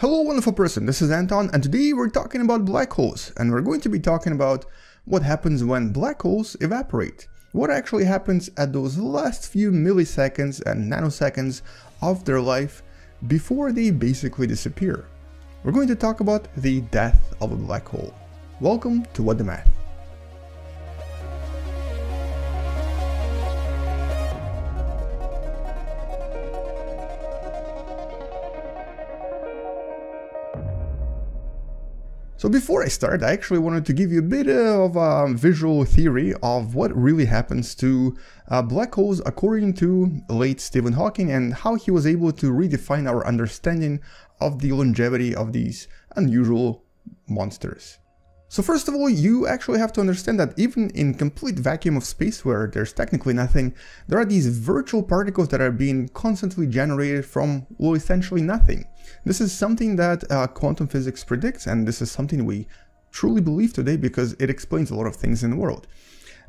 Hello wonderful person, this is Anton and today we're talking about black holes and we're going to be talking about what happens when black holes evaporate. What actually happens at those last few milliseconds and nanoseconds of their life before they basically disappear. We're going to talk about the death of a black hole. Welcome to What Da Math. So before I start, I actually wanted to give you a bit of a visual theory of what really happens to uh, black holes according to late Stephen Hawking and how he was able to redefine our understanding of the longevity of these unusual monsters. So first of all, you actually have to understand that even in complete vacuum of space where there's technically nothing, there are these virtual particles that are being constantly generated from, well, essentially nothing. This is something that uh, quantum physics predicts, and this is something we truly believe today because it explains a lot of things in the world.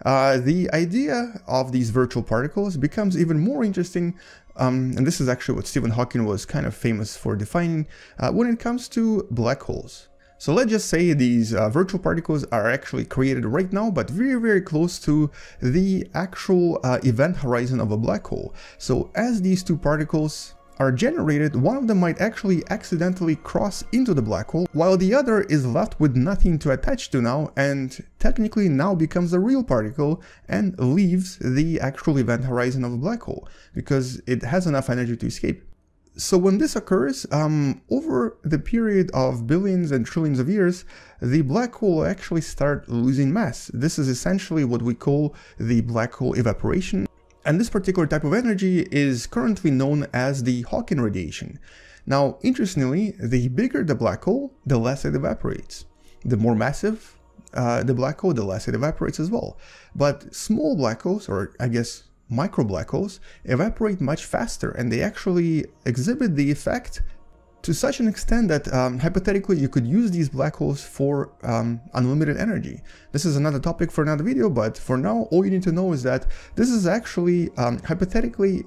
Uh, the idea of these virtual particles becomes even more interesting, um, and this is actually what Stephen Hawking was kind of famous for defining, uh, when it comes to black holes. So let's just say these uh, virtual particles are actually created right now, but very, very close to the actual uh, event horizon of a black hole. So as these two particles are generated, one of them might actually accidentally cross into the black hole, while the other is left with nothing to attach to now and technically now becomes a real particle and leaves the actual event horizon of a black hole, because it has enough energy to escape. So when this occurs, um, over the period of billions and trillions of years, the black hole actually start losing mass. This is essentially what we call the black hole evaporation. And this particular type of energy is currently known as the Hawking radiation. Now, interestingly, the bigger the black hole, the less it evaporates. The more massive uh, the black hole, the less it evaporates as well. But small black holes, or I guess micro black holes evaporate much faster and they actually exhibit the effect to such an extent that um, hypothetically you could use these black holes for um, unlimited energy. This is another topic for another video, but for now all you need to know is that this is actually um, hypothetically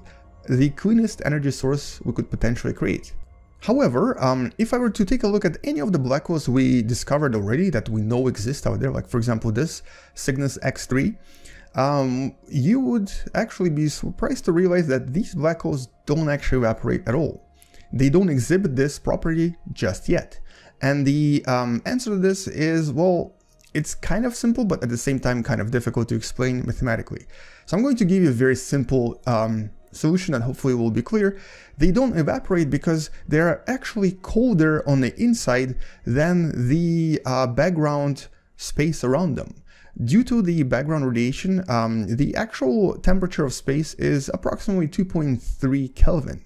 the cleanest energy source we could potentially create. However, um, if I were to take a look at any of the black holes we discovered already that we know exist out there, like for example this Cygnus X3, um, you would actually be surprised to realize that these black holes don't actually evaporate at all. They don't exhibit this property just yet. And the um, answer to this is, well, it's kind of simple, but at the same time kind of difficult to explain mathematically. So I'm going to give you a very simple um, solution that hopefully will be clear. They don't evaporate because they are actually colder on the inside than the uh, background space around them. Due to the background radiation, um, the actual temperature of space is approximately 2.3 Kelvin.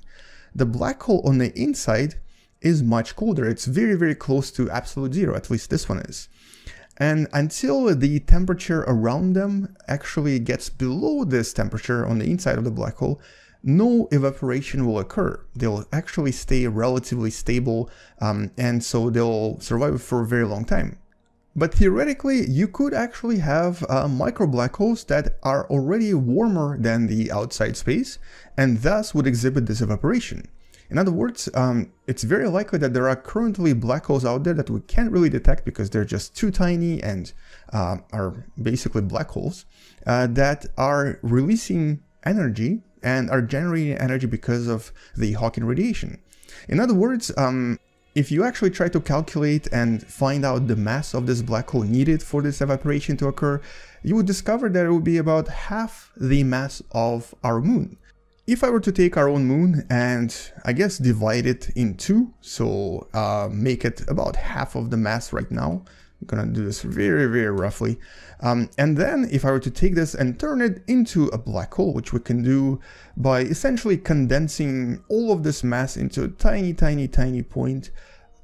The black hole on the inside is much colder. It's very, very close to absolute zero, at least this one is. And until the temperature around them actually gets below this temperature on the inside of the black hole, no evaporation will occur. They'll actually stay relatively stable, um, and so they'll survive for a very long time. But theoretically, you could actually have uh, micro black holes that are already warmer than the outside space and thus would exhibit this evaporation. In other words, um, it's very likely that there are currently black holes out there that we can't really detect because they're just too tiny and uh, are basically black holes uh, that are releasing energy and are generating energy because of the Hawking radiation. In other words, um, if you actually try to calculate and find out the mass of this black hole needed for this evaporation to occur, you would discover that it would be about half the mass of our moon. If I were to take our own moon and I guess divide it in two, so uh, make it about half of the mass right now, I'm gonna do this very, very roughly. Um, and then if I were to take this and turn it into a black hole, which we can do by essentially condensing all of this mass into a tiny, tiny, tiny point.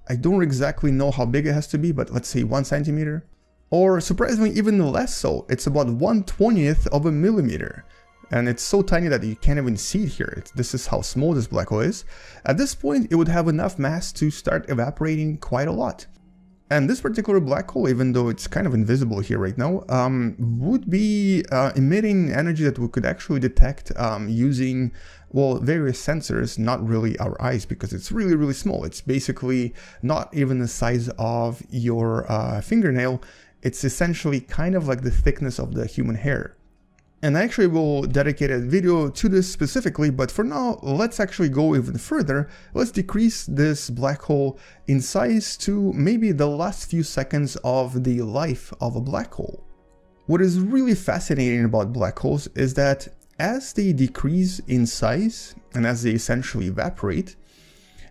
I don't exactly know how big it has to be, but let's say one centimeter. Or surprisingly even less so, it's about 1 20th of a millimeter. And it's so tiny that you can't even see it here. It's, this is how small this black hole is. At this point, it would have enough mass to start evaporating quite a lot. And this particular black hole, even though it's kind of invisible here right now, um, would be uh, emitting energy that we could actually detect um, using, well, various sensors, not really our eyes, because it's really, really small. It's basically not even the size of your uh, fingernail. It's essentially kind of like the thickness of the human hair. And I actually will dedicate a video to this specifically, but for now, let's actually go even further. Let's decrease this black hole in size to maybe the last few seconds of the life of a black hole. What is really fascinating about black holes is that as they decrease in size and as they essentially evaporate,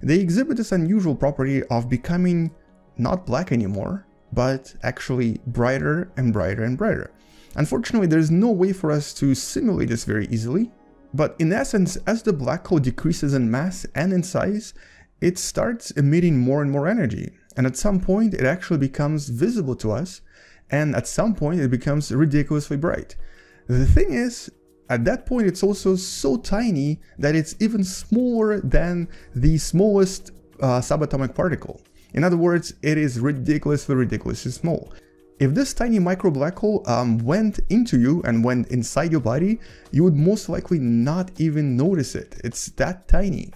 they exhibit this unusual property of becoming not black anymore, but actually brighter and brighter and brighter. Unfortunately, there's no way for us to simulate this very easily, but in essence, as the black hole decreases in mass and in size, it starts emitting more and more energy, and at some point it actually becomes visible to us, and at some point it becomes ridiculously bright. The thing is, at that point it's also so tiny that it's even smaller than the smallest uh, subatomic particle. In other words, it is ridiculously, ridiculously small. If this tiny micro black hole um, went into you and went inside your body, you would most likely not even notice it. It's that tiny.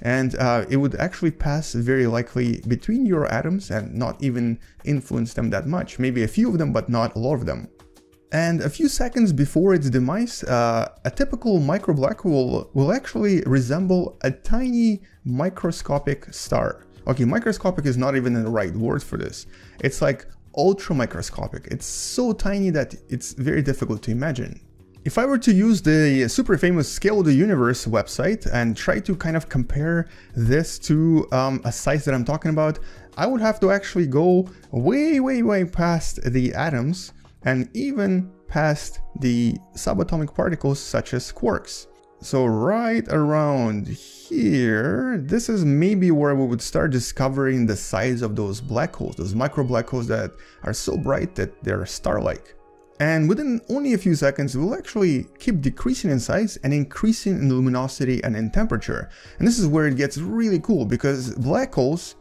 And uh, it would actually pass very likely between your atoms and not even influence them that much. Maybe a few of them, but not a lot of them. And a few seconds before its demise, uh, a typical micro black hole will actually resemble a tiny microscopic star. Okay, microscopic is not even the right word for this. It's like ultra microscopic. It's so tiny that it's very difficult to imagine. If I were to use the super famous Scale of the Universe website and try to kind of compare this to um, a size that I'm talking about, I would have to actually go way, way, way past the atoms and even past the subatomic particles such as quarks. So right around here, this is maybe where we would start discovering the size of those black holes, those micro black holes that are so bright that they're star-like. And within only a few seconds, it will actually keep decreasing in size and increasing in luminosity and in temperature. And this is where it gets really cool because black holes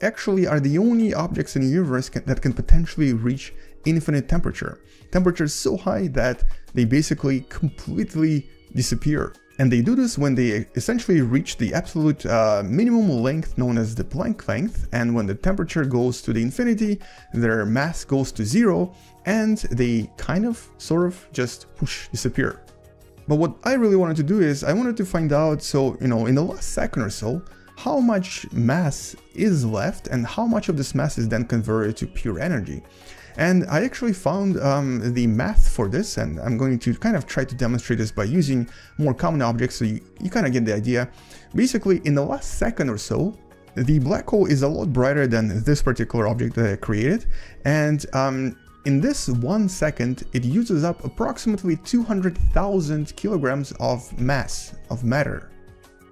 actually are the only objects in the universe that can potentially reach infinite temperature. Temperature is so high that they basically completely disappear. And they do this when they essentially reach the absolute uh, minimum length known as the Planck length, and when the temperature goes to the infinity, their mass goes to zero, and they kind of, sort of, just whoosh, disappear. But what I really wanted to do is, I wanted to find out, so, you know, in the last second or so, how much mass is left and how much of this mass is then converted to pure energy. And I actually found um, the math for this, and I'm going to kind of try to demonstrate this by using more common objects so you, you kind of get the idea. Basically, in the last second or so, the black hole is a lot brighter than this particular object that I created, and um, in this one second, it uses up approximately 200,000 kilograms of mass, of matter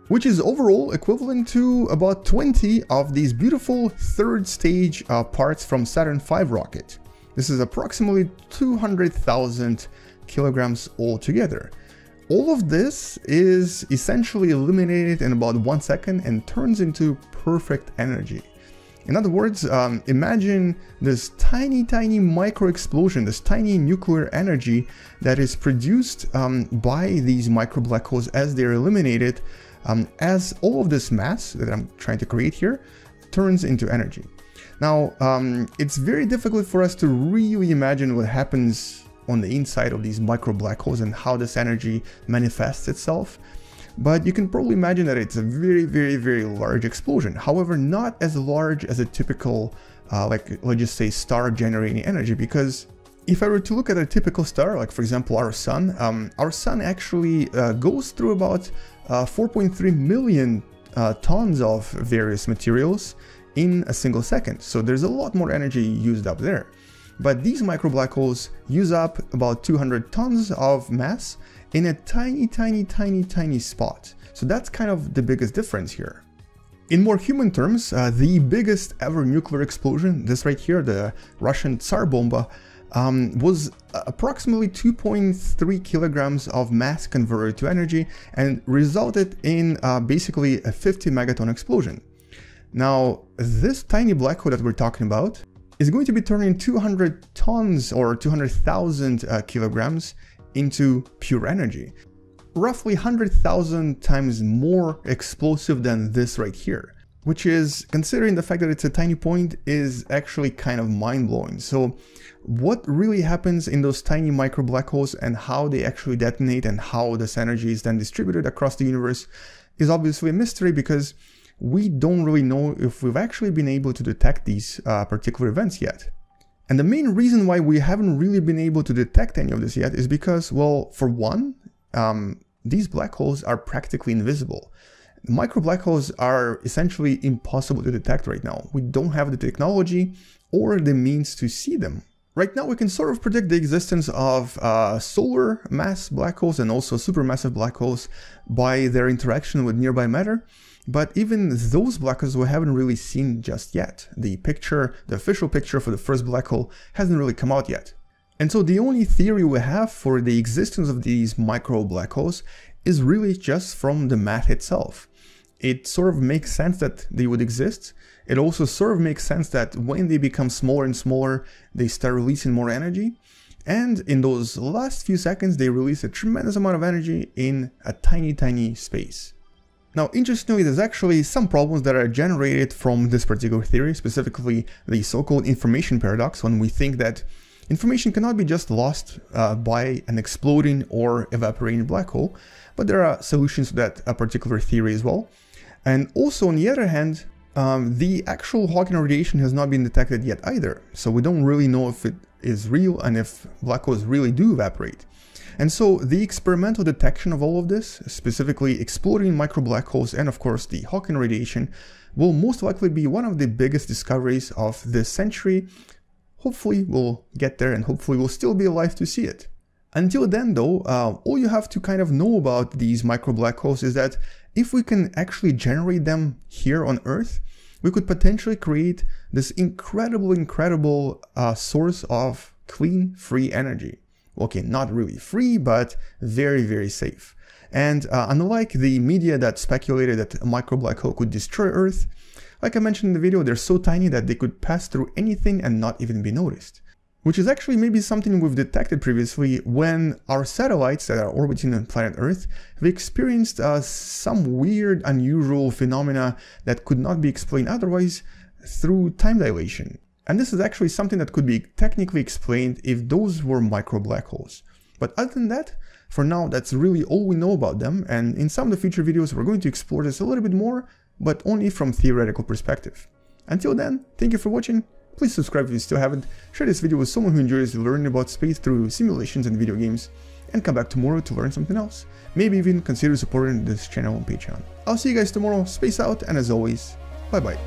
which is overall equivalent to about 20 of these beautiful third stage uh, parts from Saturn V rocket. This is approximately 200,000 kilograms altogether. All of this is essentially eliminated in about one second and turns into perfect energy. In other words, um, imagine this tiny, tiny micro explosion, this tiny nuclear energy that is produced um, by these micro black holes as they're eliminated, um, as all of this mass that I'm trying to create here turns into energy. Now, um, it's very difficult for us to really imagine what happens on the inside of these micro black holes and how this energy manifests itself. But you can probably imagine that it's a very, very, very large explosion. However, not as large as a typical, uh, like, let's just say star generating energy, because if I were to look at a typical star, like for example our sun, um, our sun actually uh, goes through about uh, 4.3 million uh, tons of various materials in a single second. So there's a lot more energy used up there. But these micro black holes use up about 200 tons of mass in a tiny, tiny, tiny, tiny spot. So that's kind of the biggest difference here. In more human terms, uh, the biggest ever nuclear explosion, this right here, the Russian Tsar Bomba, um, was approximately 2.3 kilograms of mass converted to energy and resulted in uh, basically a 50 megaton explosion. Now, this tiny black hole that we're talking about is going to be turning 200 tons or 200,000 uh, kilograms into pure energy. Roughly 100,000 times more explosive than this right here which is, considering the fact that it's a tiny point, is actually kind of mind-blowing. So what really happens in those tiny micro black holes and how they actually detonate and how this energy is then distributed across the universe is obviously a mystery because we don't really know if we've actually been able to detect these uh, particular events yet. And the main reason why we haven't really been able to detect any of this yet is because, well, for one, um, these black holes are practically invisible. Micro black holes are essentially impossible to detect right now. We don't have the technology or the means to see them. Right now we can sort of predict the existence of uh, solar mass black holes and also supermassive black holes by their interaction with nearby matter, but even those black holes we haven't really seen just yet. The picture, the official picture for the first black hole hasn't really come out yet. And so the only theory we have for the existence of these micro black holes is really just from the math itself it sort of makes sense that they would exist. It also sort of makes sense that when they become smaller and smaller, they start releasing more energy. And in those last few seconds, they release a tremendous amount of energy in a tiny, tiny space. Now, interestingly, there's actually some problems that are generated from this particular theory, specifically the so-called information paradox, when we think that information cannot be just lost uh, by an exploding or evaporating black hole, but there are solutions to that particular theory as well. And also on the other hand, um, the actual Hawking radiation has not been detected yet either, so we don't really know if it is real and if black holes really do evaporate. And so the experimental detection of all of this, specifically exploding micro black holes and of course the Hawking radiation, will most likely be one of the biggest discoveries of this century. Hopefully we'll get there and hopefully we'll still be alive to see it. Until then though, uh, all you have to kind of know about these micro black holes is that if we can actually generate them here on Earth, we could potentially create this incredible, incredible uh, source of clean, free energy. Okay, not really free, but very, very safe. And uh, unlike the media that speculated that a micro black hole could destroy Earth, like I mentioned in the video, they're so tiny that they could pass through anything and not even be noticed which is actually maybe something we've detected previously when our satellites that are orbiting the planet Earth have experienced uh, some weird, unusual phenomena that could not be explained otherwise through time dilation. And this is actually something that could be technically explained if those were micro black holes. But other than that, for now, that's really all we know about them, and in some of the future videos we're going to explore this a little bit more, but only from theoretical perspective. Until then, thank you for watching, Please subscribe if you still haven't, share this video with someone who enjoys learning about space through simulations and video games, and come back tomorrow to learn something else. Maybe even consider supporting this channel on Patreon. I'll see you guys tomorrow, space out, and as always, bye bye.